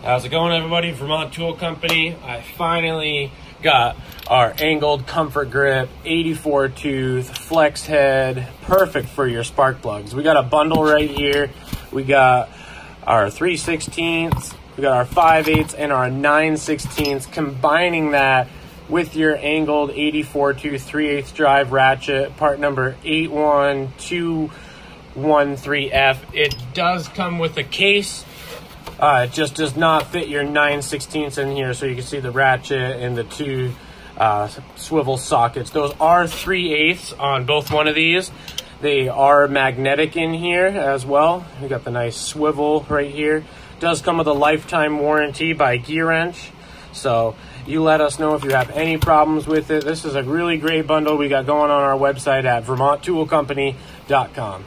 How's it going, everybody? Vermont Tool Company. I finally got our angled comfort grip, 84 tooth, flex head, perfect for your spark plugs. We got a bundle right here. We got our 3 16ths, we got our 5 8ths, and our 9 16ths. Combining that with your angled 84 tooth 3 8 drive ratchet, part number 81213F. It does come with a case uh, it just does not fit your 9 16ths in here, so you can see the ratchet and the two uh, swivel sockets. Those are 3 eighths on both one of these. They are magnetic in here as well. We got the nice swivel right here. Does come with a lifetime warranty by GearWrench. So you let us know if you have any problems with it. This is a really great bundle we got going on our website at vermonttoolcompany.com.